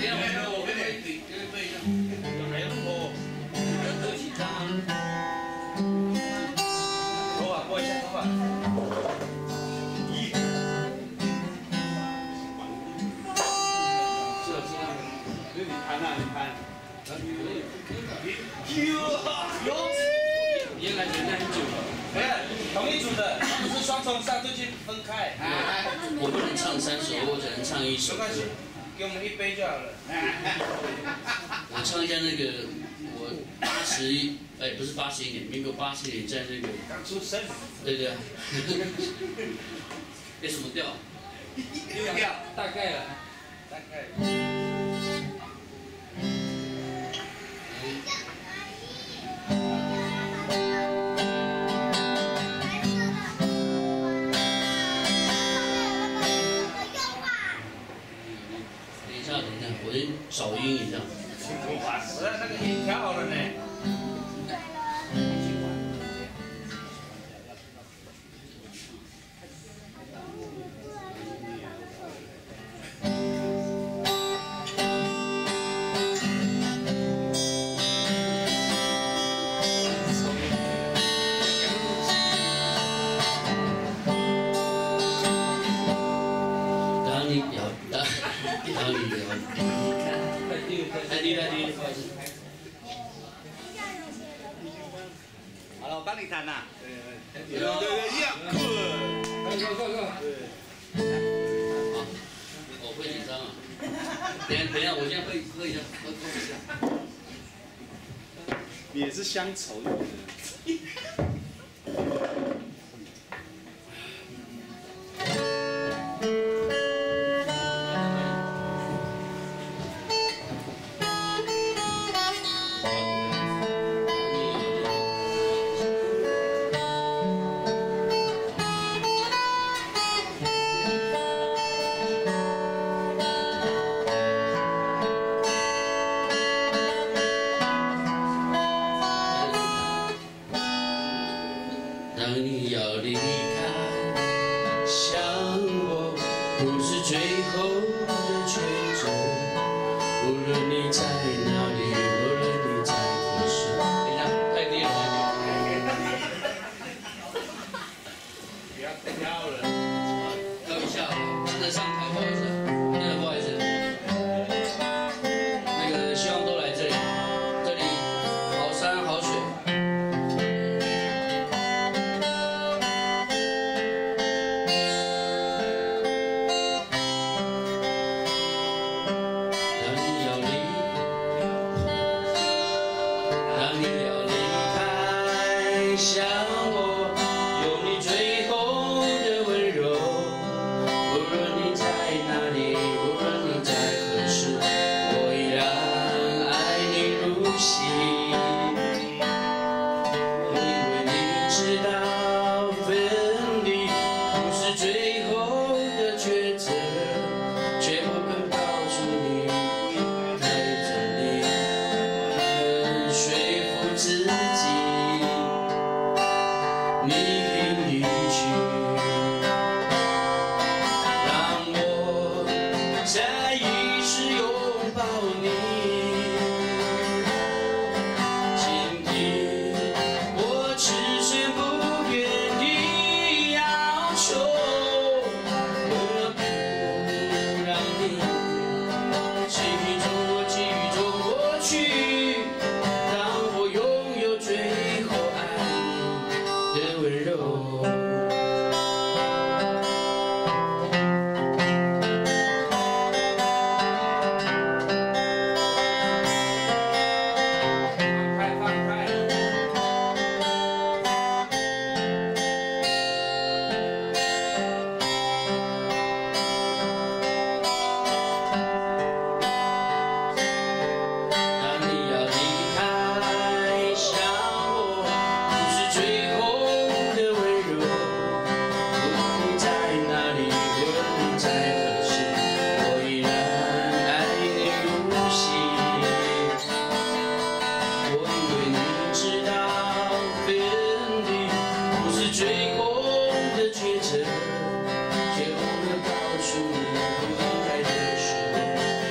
我跟你对，跟你对一下。还有我，都紧张啊。头发拨一下头发。一。是的，是。那你看呐，你看。哟，原来人家很久了。不是同一组的，不是双重上就去分开。我不能唱三首，我只能唱一首。没关系，给我们一杯就好了。我唱一下那个，我八十一，哎，不是八十一年，民国八十年在那个。刚出生。对对啊。哎，什么调？六调，大概了，大概。少音一下。我那个音调好了呢。好了，我帮你弹呐。对对对，一样。快快快快！好，我会紧张啊。等等下，我先喝喝一下，喝喝一下。也是乡愁当你要离开么 You.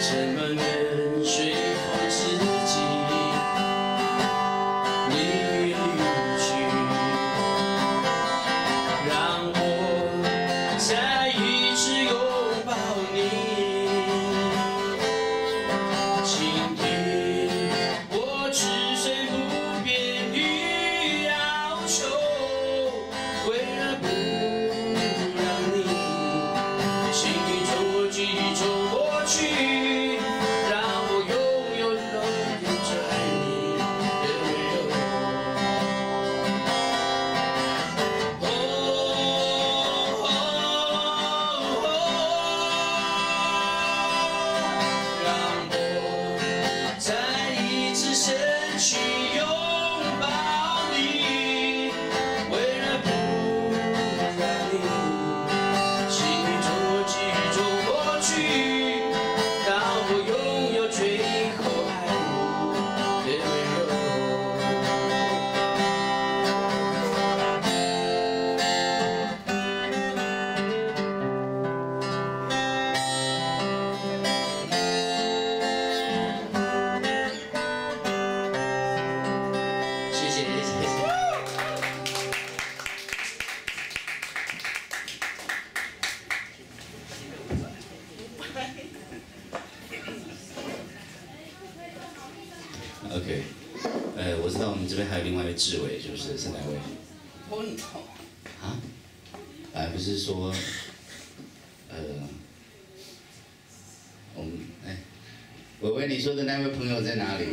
imagine OK，呃，我知道我们这边还有另外一位志伟，是不是？是哪位？我很痛。啊？本来不是说，呃，我们哎，伟伟，你说的那位朋友在哪里？